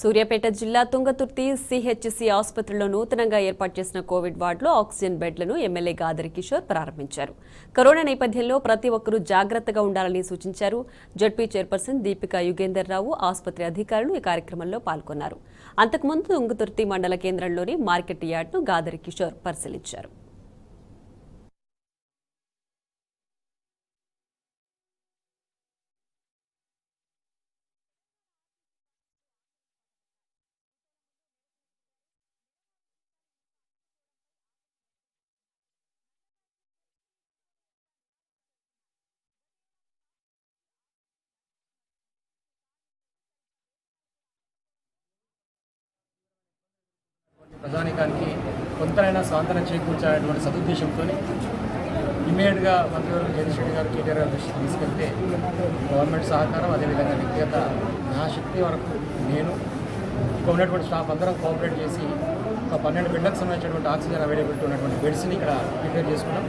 సూర్యాపేట జిల్లా తుంగతుర్తి సిహెచ్సి ఆసుపత్రిలో నూతనంగా ఏర్పాటు చేసిన కోవిడ్ వార్డులో ఆక్సిజన్ బెడ్లను ఎమ్మెల్యే గాదరి కిషోర్ ప్రారంభించారు. కరోనా నేపథ్యంలో ప్రతి ఒక్కరూ జాగ్రత్తగా ఉండాలని సూచించారు. జడ్పీ చైర్పర్సన్ దీపికా యుగేందర్ రావు ఆసుపత్రి అధికారులు ఈ కార్యక్రమంలో పాల్గొన్నారు. అంతకుముందు తుంగతుర్తి మండల కేంద్రంలోని మార్కెట్ యార్డ్ను గాదరి కిషోర్ పరిశీలించారు. ప్రజానికానికి కొంతైనా స్వాతంత్రం చేకూర్చాలనేటువంటి సదుద్దేశంతో ఇమీడియట్గా మంత్రివర్గం జగదీష్ రెడ్డి గారు కేటీఆర్ గారు దృష్టికి తీసుకెళ్తే గవర్నమెంట్ సహకారం అదేవిధంగా వ్యక్తిగత నా శక్తి వరకు నేను ఇక్కడ ఉన్నటువంటి స్టాఫ్ అందరం కోఆపరేట్ చేసి ఒక పన్నెండు బెడ్లకు సంబంధించినటువంటి ఆక్సిజన్ అవైలబిలిటీ ఉన్నటువంటి బెడ్స్ని ఇక్కడ ప్రిపేర్ చేసుకున్నాం.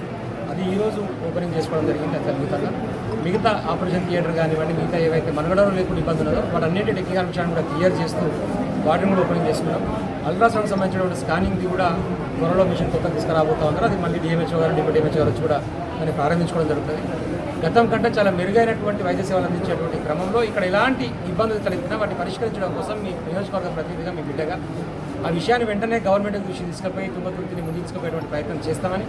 అది ఈరోజు ఓపెనింగ్ చేసుకోవడం జరిగింది అది అద్భుతంగా. మిగతా ఆపరేషన్ థియేటర్ కానివ్వండి మిగతా ఏవైతే మనగడలో లేకుండా ఇబ్బందులు ఉన్నదో వాటన్నిటి టెక్నికల్ విషయాన్ని కూడా క్లియర్ చేస్తూ వాటిని కూడా ఓపెనింగ్ చేసుకున్నాం అల్ట్రాసౌండ్ సంబంధించినటువంటి స్కానింగ్ది కూడా త్వరలో మిషన్ కొత్త తీసుకురాబోతా ఉన్నారు. అది మళ్ళీ డిఎంహెచ్ఓ గారు డిప్యూటీ డిఎంహెచ్ఓ గారు కూడా దాన్ని ప్రారంభించుకోవడం జరుగుతుంది. గతం కంటే చాలా మెరుగైనటువంటి వైద్య సేవలు అందించేటువంటి క్రమంలో ఇక్కడ ఎలాంటి ఇబ్బందులు తలెత్తినా వాటిని పరిష్కరించడం కోసం మీ నియోజకవర్గ ప్రతినిధిగా మీ బిడ్డగా ఆ విషయాన్ని వెంటనే గవర్నమెంట్ దృష్టి తీసుకుపోయి తుంగతుర్తిని ముందుకు తీసుకుపోయేటువంటి ప్రయత్నం చేస్తామని